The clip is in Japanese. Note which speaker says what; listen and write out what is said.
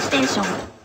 Speaker 1: ステーション。